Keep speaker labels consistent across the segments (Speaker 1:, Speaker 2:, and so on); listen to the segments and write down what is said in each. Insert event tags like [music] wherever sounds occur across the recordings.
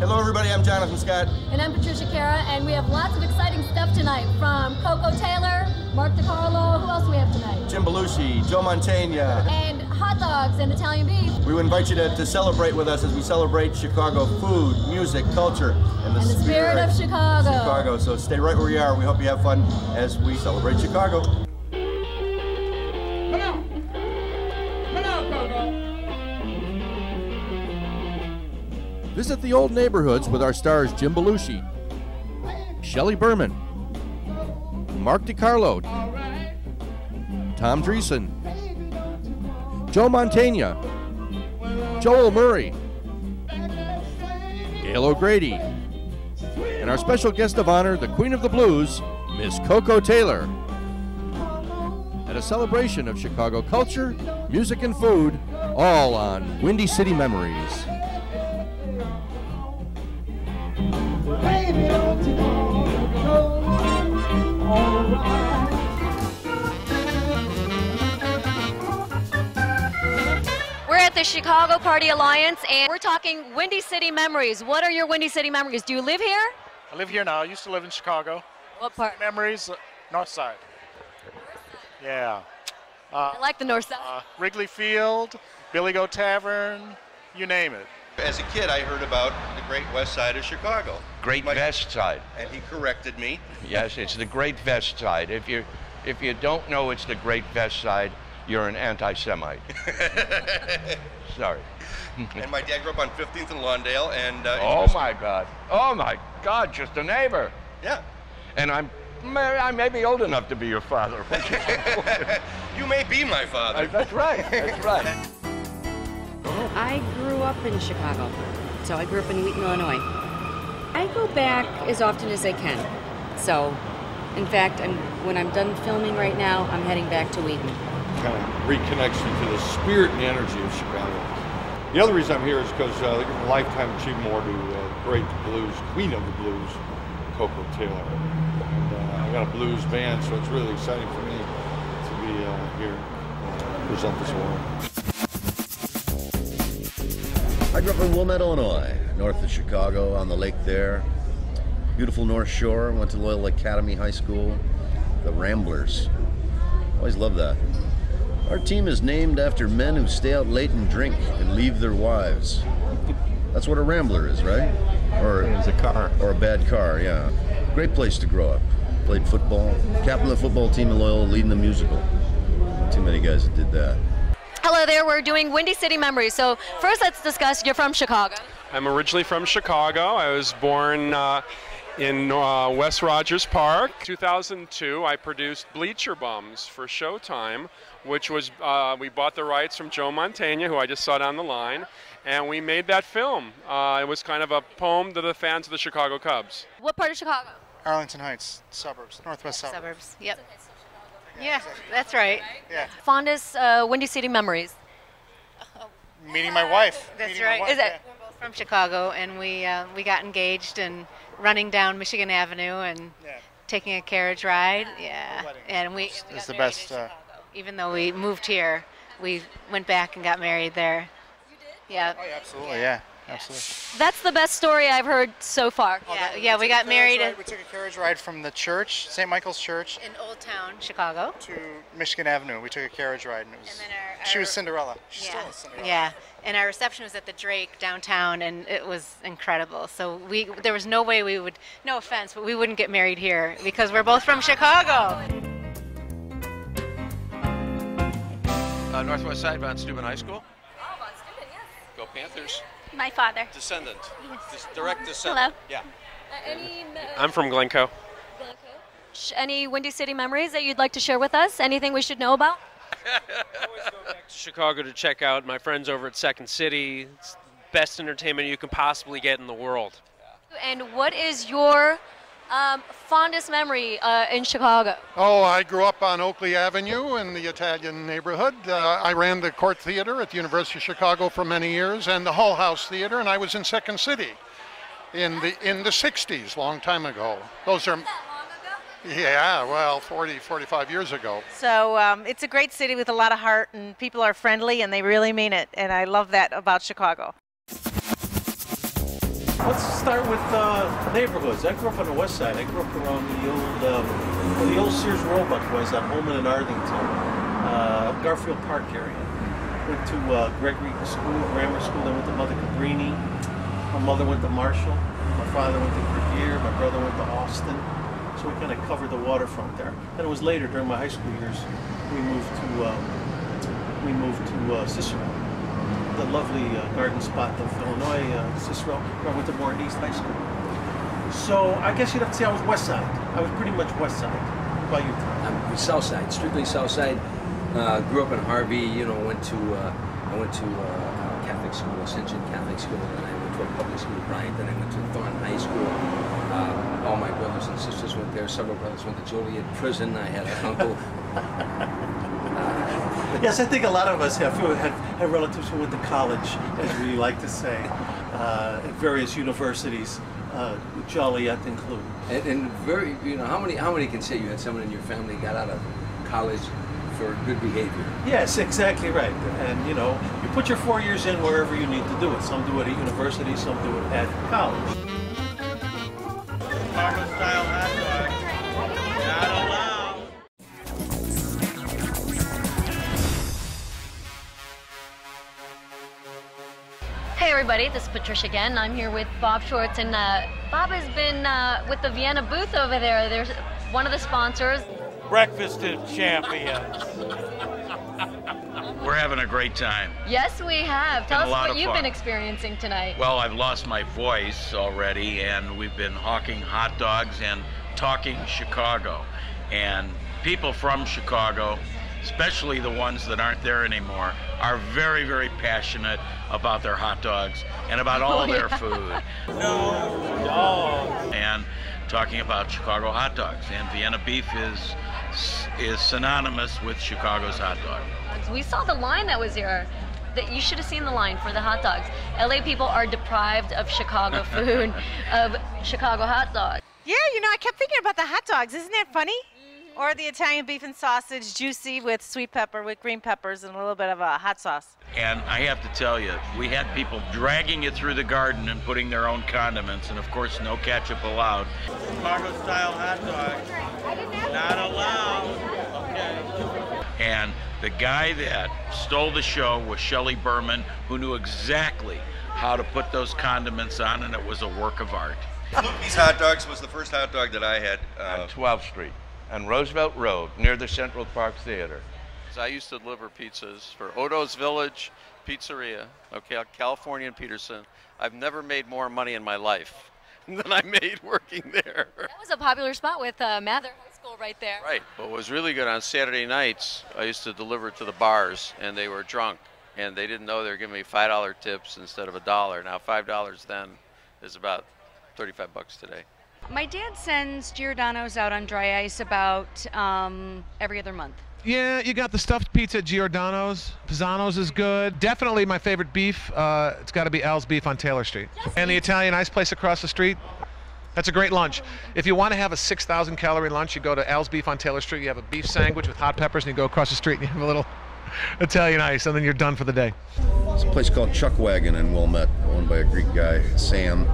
Speaker 1: Hello, everybody. I'm Jonathon Scott.
Speaker 2: And I'm Patricia Kara, and we have lots of exciting stuff tonight from Koko Taylor, Mark DeCarlo. Who else do we have tonight?
Speaker 1: Jim Belushi, Joe Mantegna.
Speaker 2: And hot dogs and Italian beef.
Speaker 1: We invite you to, to celebrate with us as we celebrate Chicago food, music, culture, and the,
Speaker 2: And the spirit of Chicago.
Speaker 1: Chicago. So stay right where you are. We hope you have fun as we celebrate Chicago.
Speaker 3: Come on.
Speaker 4: Visit the old neighborhoods with our stars Jim Belushi, Shelley Berman, Mark DeCarlo, Tom Dreesen, Joe Mantegna, Joel Murray, Gail O'Grady, and our special guest of honor, the Queen of the Blues, Miss Koko Taylor. At a celebration of Chicago culture, music, and food, all on Windy City Memories.
Speaker 2: We're at the Chicago Party Alliance, and we're talking Windy City memories. What are your Windy City memories? Do you live here?
Speaker 5: I live here now. I used to live in Chicago.
Speaker 2: What part?
Speaker 5: Memories, uh, North Side. Yeah. Uh,
Speaker 2: I like the North Side.
Speaker 5: uh, Wrigley Field, Billy Goat Tavern, you name it.
Speaker 1: As a kid, I heard about the Great West Side of Chicago.
Speaker 6: Great
Speaker 1: My-
Speaker 6: West Side.
Speaker 1: And he corrected me.
Speaker 6: Yes, it's the Great West Side. If you if you don't know it's the Great West Side, you're an anti-Semite. [laughs] Sorry.
Speaker 1: and my dad grew up on 15th and Lawndale. And uh,
Speaker 6: Oh my God. Oh my God, just a neighbor.
Speaker 1: Yeah.
Speaker 6: And I'm may- I may be old enough to be your father. [laughs]
Speaker 1: You may be my father.
Speaker 6: That's right. That's right. [laughs]
Speaker 7: I grew up in Chicago, so I grew up in Wheaton, Illinois. I go back as often as I can. So, in fact, I'm, when I'm done filming right now, I'm heading back to Wheaton.
Speaker 8: kind of reconnects you to the spirit and energy of Chicago. The other reason I'm here is because uh, they a lifetime achievement award to uh, great blues, queen of the blues, Koko Taylor. And uh, I got a blues band, so it's really exciting for me to be uh, here uh, present this award.
Speaker 9: I grew up in Wilmette, Illinois, north of Chicago, on the lake there. Beautiful North Shore. Went to Loyola Academy High School. The Ramblers. Always loved that. Our team is named after men who stay out late and drink and leave their wives. That's what a Rambler is, right? Or
Speaker 4: It's a car.
Speaker 9: or a bad car, yeah. Great place to grow up. Played football. Captain of the football team in Loyola, leading the musical. Not too many guys that did that.
Speaker 2: Hello there, we're doing Windy City memories. So, first, let's discuss you're from Chicago.
Speaker 10: I'm originally from Chicago. I was born uh, in uh, West Rogers Park. 2002, I produced Bleacher Bums for Showtime, which was uh, we bought the rights from Joe Mantegna, who I just saw down the line, and we made that film. Uh, it was kind of a poem to the fans of the Chicago Cubs.
Speaker 2: What part of Chicago?
Speaker 5: Arlington Heights, suburbs, northwest suburbs.
Speaker 7: Suburbs. Yep. Yeah, that's right.
Speaker 5: Yeah.
Speaker 2: Fondest uh, Windy City memories? [laughs]
Speaker 5: Meeting my wife.
Speaker 7: That's
Speaker 5: Meeting
Speaker 7: right.
Speaker 5: wife,
Speaker 7: Is it?
Speaker 5: yeah.
Speaker 7: From Chicago, and we uh, we got engaged and running down Michigan Avenue and
Speaker 5: Yeah.
Speaker 7: taking a carriage ride. Yeah, and we. we
Speaker 5: It's the best, uh,
Speaker 7: Even though we moved here, we went back and got married there. You did? Yeah.
Speaker 5: Oh, yeah, absolutely, yeah, absolutely.
Speaker 2: That's the best story I've heard so far.
Speaker 7: Yeah, yeah, we got
Speaker 5: took a carriage
Speaker 7: married
Speaker 5: ride- We took a carriage ride from the church, St. Michael's Church,
Speaker 7: in Old Town, Chicago.
Speaker 5: to Michigan Avenue. We took a carriage ride, and it was.
Speaker 7: And then our-
Speaker 5: she was Cinderella. She's
Speaker 7: yeah,
Speaker 5: still a Cinderella.
Speaker 7: yeah. And our reception was at the Drake downtown, and it was incredible. So we, there was no way we would, no offense, but we wouldn't get married here because we're both from Chicago.
Speaker 11: Uh, Northwest Side, Von Steuben High School. Go Panthers.
Speaker 12: My father.
Speaker 11: Descendant. Dis- direct descendant.
Speaker 12: Hello.
Speaker 11: Yeah.
Speaker 2: Uh, any, uh,
Speaker 10: I'm from Glencoe. Glencoe.
Speaker 2: any Windy City memories that you'd like to share with us? Anything we should know about?
Speaker 13: I [laughs] always go to chicago to check out my friends over at Second City. It's the best entertainment you can possibly get in the world.
Speaker 2: And what is your um, fondest memory uh, in Chicago?
Speaker 14: Oh, I grew up on Oakley Avenue in the Italian neighborhood. Uh, I ran the Court Theater at the University of Chicago for many years and the Hull House Theater, and I was in Second City in the in the 60s, long time ago. Those are yeah, well, 40, 45 years ago.
Speaker 15: So um, it's a great city with a lot of heart, and people are friendly, and they really mean it. And I love that about Chicago.
Speaker 12: Let's start with uh, neighborhoods. I grew up on the west side. I grew up around the old, um, the old Sears Roebuck was on Homan and Arthington, uh, Garfield Park area. Went to uh, Gregory School, grammar school. Then went to Mother Cabrini. My mother went to Marshall. My father went to Grenier. My brother went to Austin. So we kind of covered the waterfront there. Then it was later during my high school years we moved to um, we moved to uh, Cicero, the lovely uh, garden spot of Illinois, uh, Cicero. where I went to Morton East High School. So I guess you'd have to say I was West Side. I was pretty much West Side. What about you?
Speaker 16: I'm South Side, strictly South Side. Uh, grew up in Harvey. You know, went to uh, I went to uh, Catholic school, Ascension Catholic school, and I went to a public school, Bryant. Then I went to Thornton High School. Uh, all my brothers and sisters went there. Several brothers went to Joliet Prison. I had an uncle. [laughs]
Speaker 12: Yes, I think a lot of us have, have, have relatives who went to college, as we like to say, uh, at various universities, uh, Joliet included.
Speaker 16: And, and very, you know, how many how many can say you had someone in your family got out of college for good behavior?
Speaker 12: Yes, exactly right. And you know, you put your four years in wherever you need to do it. Some do it at university, some do it at college.
Speaker 2: Everybody, this is Patricia again. I'm here with Bob Schwartz, and uh, Bob has been uh, with the Vienna booth over there. There's one of the sponsors.
Speaker 17: Breakfast of champions. [laughs]
Speaker 18: We're having a great time.
Speaker 2: Yes, we have. Tell us what you've
Speaker 18: fun.
Speaker 2: been experiencing tonight.
Speaker 18: Well, I've lost my voice already, and we've been hawking hot dogs and talking Chicago. And people from Chicago, especially the ones that aren't there anymore, are very, very passionate about their hot dogs and about all
Speaker 3: Oh,
Speaker 18: their food. [laughs]
Speaker 3: No dog.
Speaker 18: And talking about Chicago hot dogs. And Vienna beef is is synonymous with Chicago's hot dog.
Speaker 2: We saw the line that was here. That you should have seen the line for the hot dogs. LA people are deprived of Chicago [laughs] food, of Chicago hot dogs.
Speaker 15: Yeah, you know, I kept thinking about the hot dogs. Isn't that funny? Or the Italian beef and sausage, juicy with sweet pepper, with green peppers, and a little bit of a hot sauce.
Speaker 18: And I have to tell you, we had people dragging it through the garden and putting their own condiments, and of course, no ketchup allowed.
Speaker 17: Chicago style hot dog. Not allowed. Okay.
Speaker 18: And the guy that stole the show was Shelley Berman, who knew exactly how to put those condiments on, and it was a work of art.
Speaker 6: These hot dogs was the first hot dog that I had. Uh, on 12th Street, on Roosevelt Road, near the Central Park Theater.
Speaker 11: I used to deliver pizzas for Odo's Village Pizzeria, okay, California and Peterson. I've never made more money in my life [laughs] than I made working there.
Speaker 2: That was a popular spot with uh, Mather High School right there.
Speaker 11: Right. But what was really good on Saturday nights, I used to deliver to the bars, and they were drunk, and they didn't know they were giving me five dollar tips instead of a dollar. Now five dollars then is about thirty-five bucks today.
Speaker 7: My dad sends Giordano's out on dry ice about um, every other month.
Speaker 19: Yeah, you got the stuffed pizza at Giordano's. Pizano's is good. Definitely my favorite beef. Uh, it's got to be Al's Beef on Taylor Street. And the Italian ice place across the street. That's a great lunch. If you want to have a 6,000 calorie lunch, you go to Al's Beef on Taylor Street. You have a beef sandwich with hot peppers, and you go across the street and you have a little [laughs] Italian ice, and then you're done for the day.
Speaker 9: It's a place called Chuck Wagon in Wilmette, owned by a Greek guy, Sam.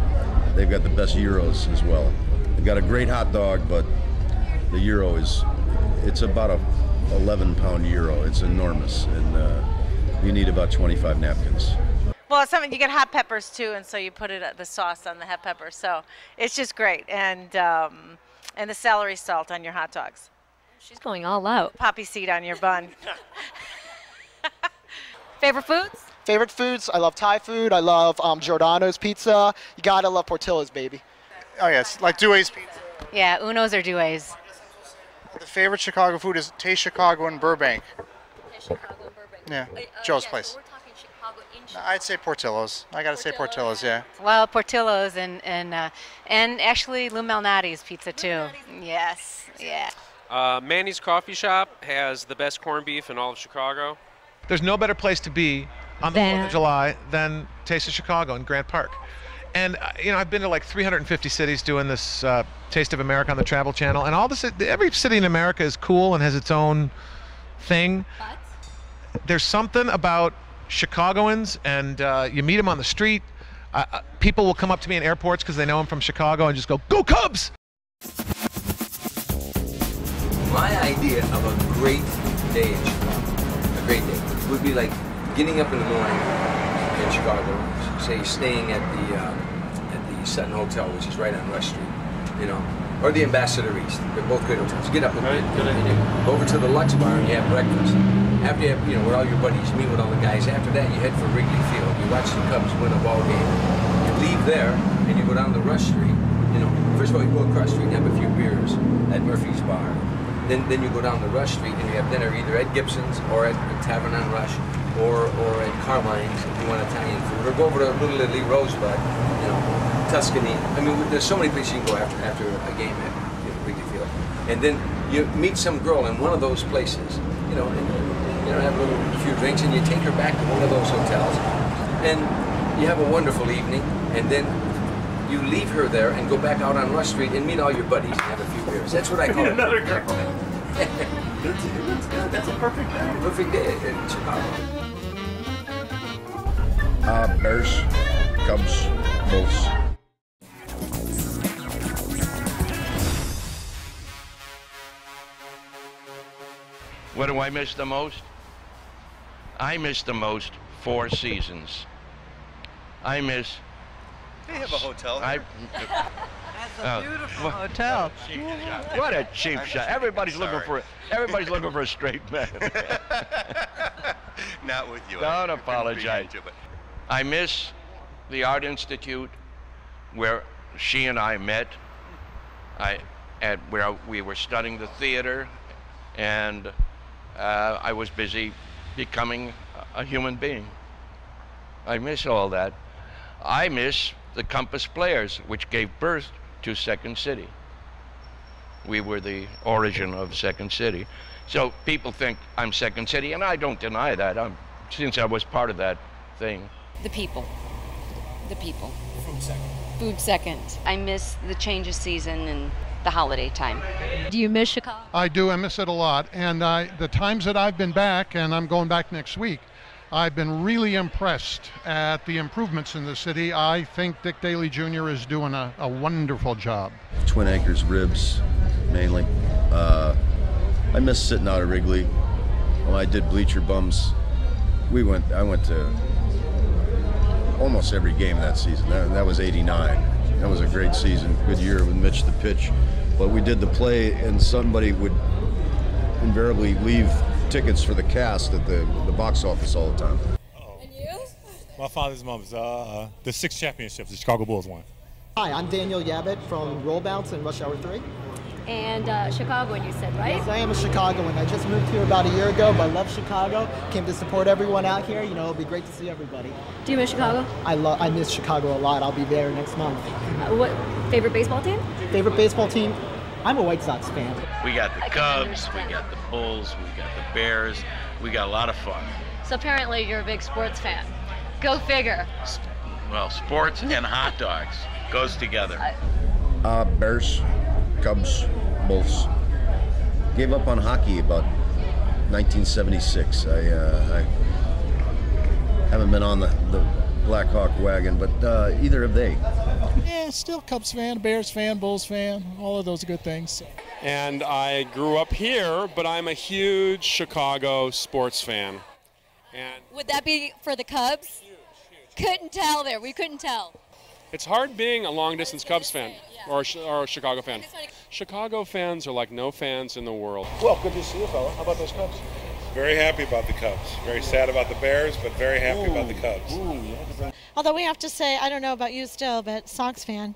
Speaker 9: They've got the best gyros as well. They've got a great hot dog, but the gyro is, it's about a 11 pound gyro. It's enormous, and uh, you need about 25 napkins.
Speaker 15: Well, it's something you get hot peppers too, and so you put it the sauce on the hot pepper. So it's just great, and um, and the celery salt on your hot dogs.
Speaker 2: She's going all out.
Speaker 15: Poppy seed on your bun. [laughs] [laughs]
Speaker 2: Favorite foods?
Speaker 20: Favorite foods? I love Thai food. I love um, Giordano's pizza. You gotta love Portillo's, baby.
Speaker 21: Oh yes, like Due's pizza.
Speaker 15: yeah, Uno's or Due's.
Speaker 21: The favorite Chicago food is Taste Chicago in Burbank. Chicago, Burbank. Yeah, Joe's place. No, I'd say Portillo's. I gotta say Portillo's, yeah.
Speaker 15: Well, Portillo's and and uh, and actually Lou Malnati's pizza too. Yes, yeah.
Speaker 10: Uh, Manny's Coffee Shop has the best corned beef in all of Chicago.
Speaker 19: There's no better place to be on the 4th of July than Taste of Chicago in Grant Park. And uh, you know, I've been to like 350 cities doing this uh, Taste of America on the Travel Channel, and all the ci- every city in America is cool and has its own thing. But? There's something about Chicagoans, and uh, you meet them on the street. Uh, uh, people will come up to me in airports because they know I'm from Chicago and just go, "Go Cubs!"
Speaker 16: My idea of a great day in Chicago, a great day, would be like getting up in the morning in Chicago, say staying at the uh, at the Sutton Hotel, which is right on Rush Street, you know, or the Ambassador East. They're both great hotels. Get up and, and, and over to the Lux Bar and you have breakfast. After you have, you know, with all your buddies, meet with all the guys. After that, you head for Wrigley Field. You watch the Cubs win a ball game. You leave there and you go down the Rush Street. You know, first of all, you go across the street and have a few beers at Murphy's Bar. Then, then you go down the Rush Street and you have dinner either at Gibson's or at the Tavern on Rush or, or at Carmine's if you want Italian food. Or go over to Little Italy Rosebud, you know, Tuscany. I mean, there's so many places you can go after after a game at you know, Wrigley Field. And then you meet some girl in one of those places, you know, and, you know, have a little few drinks and you take her back to one of those hotels and you have a wonderful evening and then you leave her there and go back out on Rush Street and meet all your buddies and have a few beers. That's what I call [laughs]
Speaker 12: Another
Speaker 16: it.
Speaker 12: girl. [laughs] That's, that's good. That's a perfect day.
Speaker 16: Perfect day in Chicago.
Speaker 9: Uh, Bears, Cubs, Bulls.
Speaker 6: What do I miss the most? I miss the most four seasons. I miss.
Speaker 22: They have a hotel.
Speaker 6: I. [laughs]
Speaker 22: That's
Speaker 6: a beautiful hotel. What a cheap shot! Everybody's looking for everybody's looking for a straight man. [laughs]
Speaker 22: Not with you.
Speaker 6: Don't
Speaker 22: I
Speaker 6: apologize. I miss the Art Institute where she and I met. I at where we were studying the theater, and uh, I was busy becoming a human being. I miss all that. I miss the Compass Players, which gave birth to Second City. We were the origin of Second City. So people think I'm Second City, and I don't deny that. I'm, since I was part of that thing.
Speaker 7: The people. The people.
Speaker 12: Food second.
Speaker 7: Food second. I miss the change of season and the holiday time.
Speaker 2: Do you miss Chicago?
Speaker 14: I do. I miss it a lot. And I, the times that I've been back, and I'm going back next week, I've been really impressed at the improvements in the city. I think Dick Daley Jr. is doing a, a wonderful job.
Speaker 9: Twin Anchors ribs, mainly. Uh, I miss sitting out at Wrigley. When I did Bleacher Bums, we went. I went to almost every game that season. That, that was '89. That was a great season. Good year with Mitch the pitch. But we did the play, and somebody would invariably leave tickets for the cast at the the box office all the time. And you? [laughs]
Speaker 23: My father's mom's uh, the six championships the Chicago Bulls won.
Speaker 20: Hi, I'm Daniel Yabbitt from Roll Bounce and Rush Hour 3.
Speaker 2: And uh, Chicagoan, you said, right?
Speaker 20: Yes, I am a Chicagoan. I just moved here about a year ago, but I love Chicago. Came to support everyone out here. You know, it'll be great to see everybody.
Speaker 2: Do you miss Chicago?
Speaker 20: I love. I miss Chicago a lot. I'll be there next month.
Speaker 2: Uh, what favorite baseball team?
Speaker 20: Favorite baseball team? I'm a White Sox fan.
Speaker 18: We got the Cubs, we got the Bulls, we got the Bears. We got a lot of fun.
Speaker 2: So apparently you're a big sports fan. Go figure.
Speaker 18: Well, sports and hot dogs goes together.
Speaker 9: Uh, Bears, Cubs, Bulls. Gave up on hockey about 1976. I, uh, I haven't been on the, the Blackhawk wagon, but uh, either have they.
Speaker 24: Yeah, still Cubs fan, Bears fan, Bulls fan. All of those are good things.
Speaker 10: And I grew up here, but I'm a huge Chicago sports fan. And
Speaker 25: Would that be for the Cubs? Couldn't tell there. We couldn't tell.
Speaker 10: It's hard being a long distance Cubs fan or, a or a Chicago fan. Chicago fans are like no fans in the world.
Speaker 12: Well, good to see you, fella. How about those Cubs?
Speaker 23: Very happy about the Cubs. Very sad about the Bears, but very happy about the Cubs.
Speaker 26: Although we have to say, I don't know about you still, but Sox fan.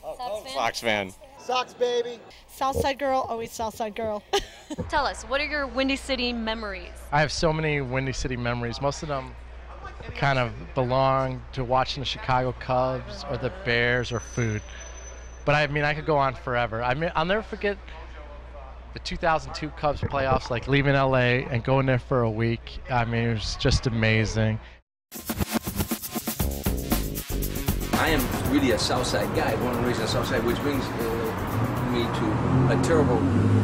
Speaker 23: Sox oh, oh, fan.
Speaker 20: Sox, baby.
Speaker 26: Southside girl, always Southside girl. [laughs]
Speaker 2: Tell us, what are your Windy City memories?
Speaker 27: I have so many Windy City memories. Most of them kind of belong to watching the Chicago Cubs or the Bears or food. But I mean, I could go on forever. I mean, I'll never forget the 2002 Cubs playoffs, like leaving LA and going there for a week. I mean, it was just amazing.
Speaker 16: I am really a Southside guy, born and raised in Southside, which brings uh, me to a terrible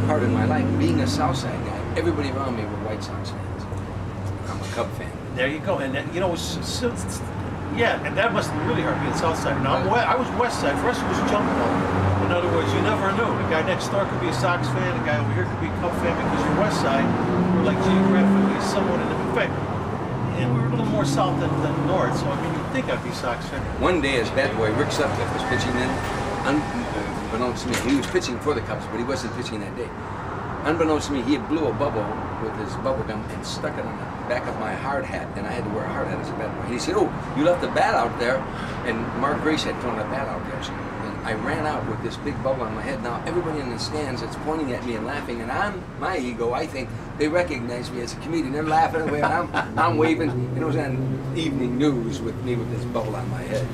Speaker 16: part in my life. Being a Southside guy, everybody around me were White Sox fans. I'm a Cub fan.
Speaker 12: There you go. And, uh, you know, s- s- s- Yeah, and that must have been really hard being south side. Now, I'm I was west side. For us, it was jump ball. In other words, you never knew. The guy next door could be a Sox fan, the guy over here could be a Cub fan because you're west side. We're like geographically somewhat in the in fact, and we're a little more south than, than north, so I mean, you'd think I'd be Sox fan.
Speaker 16: One day, as bad boy, Rick Sutcliffe was pitching then. Unbeknownst to me, he was pitching for the Cubs, but he wasn't pitching that day. Unbeknownst to me, he blew a bubble with his bubble gum and stuck it on the back of my hard hat, and I had to wear a hard hat as a bat boy. And He said, "Oh, you left the bat out there," and Mark Grace had thrown a bat out there. So and I ran out with this big bubble on my head. Now everybody in the stands is pointing at me and laughing, and I'm my ego. I think they recognize me as a comedian. They're laughing away, and I'm, [laughs] I'm waving. And it was on evening news with me with this bubble on my head.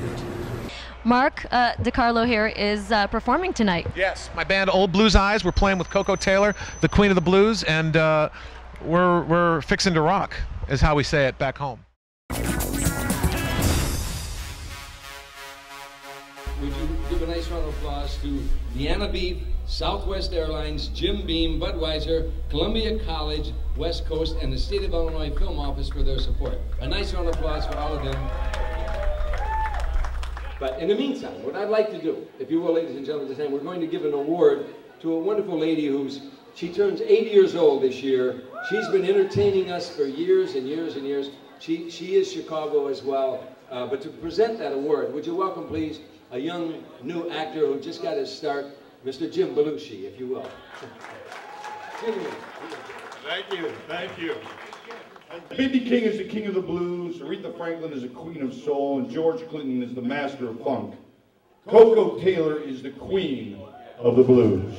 Speaker 2: Mark uh, DeCarlo here is uh, performing tonight.
Speaker 19: Yes, my band Old Blues Eyes. We're playing with Koko Taylor, the Queen of the Blues, and uh, we're we're fixing to rock, is how we say it back home.
Speaker 28: Would you give a nice round of applause to Vienna Beef, Southwest Airlines, Jim Beam, Budweiser, Columbia College, West Coast, and the State of Illinois Film Office for their support. A nice round of applause for all of them. But in the meantime, what I'd like to do, if you will, ladies and gentlemen, time, we're going to give an award to a wonderful lady who's, she turns 80 years old this year. She's been entertaining us for years and years and years. She, she is Chicago as well. Uh, but to present that award, would you welcome, please, a young new actor who just got his start, Mr. Jim Belushi, if you will. Jimmy.
Speaker 29: Thank you, thank you. B.B. King is the king of the blues, Aretha Franklin is the queen of soul, and George Clinton is the master of funk. Koko Taylor is the queen of the blues.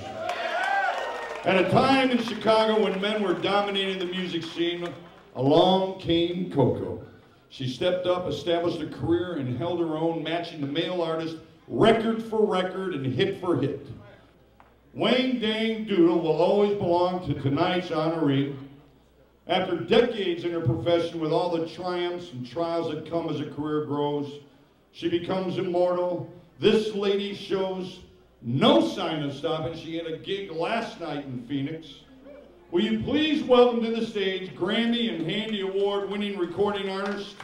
Speaker 29: At a time in Chicago when men were dominating the music scene, along came Koko. She stepped up, established a career, and held her own, matching the male artist record for record and hit for hit. Wang Dang Doodle will always belong to tonight's honoree. After decades in her profession with all the triumphs and trials that come as a career grows, she becomes immortal. This lady shows no sign of stopping. She had a gig last night in Phoenix. Will you please welcome to the stage Grammy and Handy Award winning recording artist,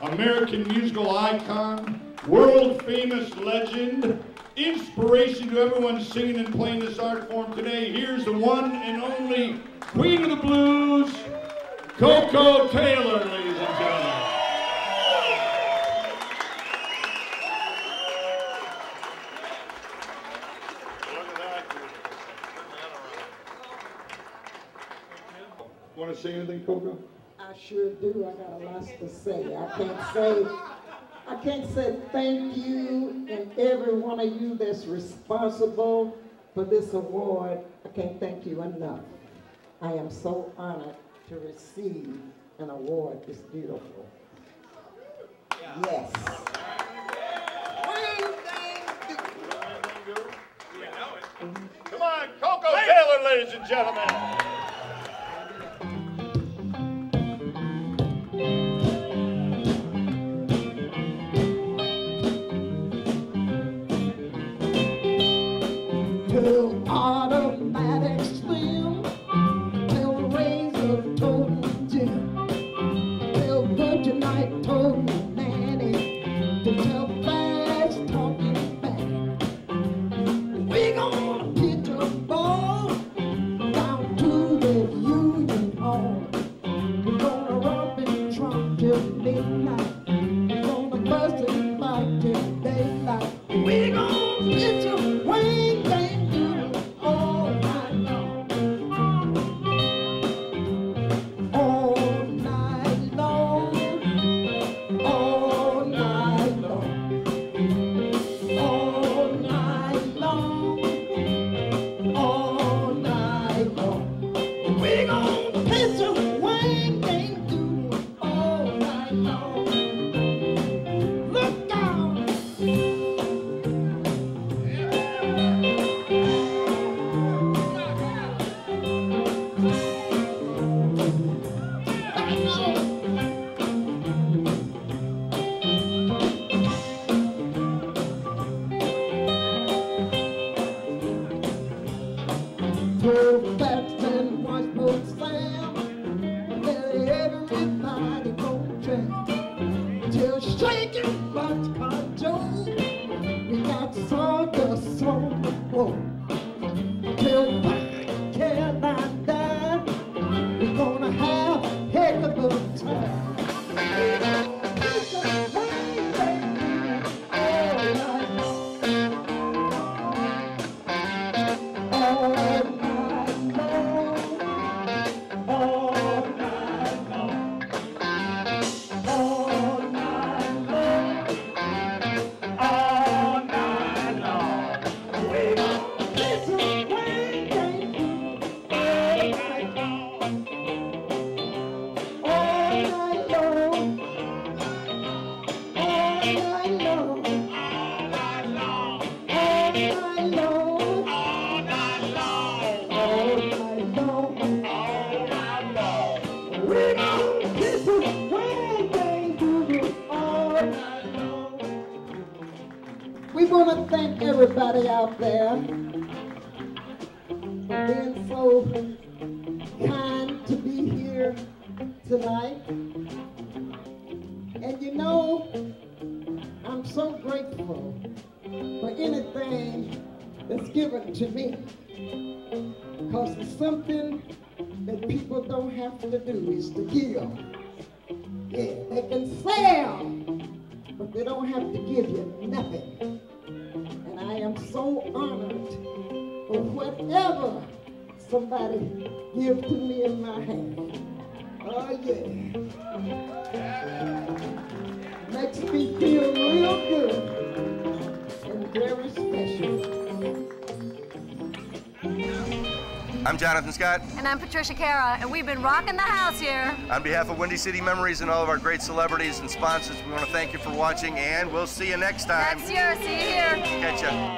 Speaker 29: American musical icon, world famous legend, inspiration to everyone singing and playing this art form today. Here's the one and only Queen of the Blues, Koko Taylor, say anything, Koko?
Speaker 30: I sure do. I got a lot to say. I can't say, I can't say thank you and every one of you that's responsible for this award. I can't thank you enough. I am so honored to receive an award this beautiful. Yes.
Speaker 29: Come on, Koko Taylor, ladies and gentlemen.
Speaker 30: Throw to me. Because it's something that people don't have to do is to give. Yeah, they can sell, but they don't have to give you nothing. And I am so honored for whatever somebody give to me in my hand. Oh yeah. Makes me feel real good and very special.
Speaker 1: I'm Jonathon Scott.
Speaker 2: And I'm Patricia Kara, and we've been rocking the house here.
Speaker 1: On behalf of Windy City Memories and all of our great celebrities and sponsors, we want to thank you for watching, and we'll see you next time.
Speaker 2: Next year, see you here.
Speaker 1: Catch ya.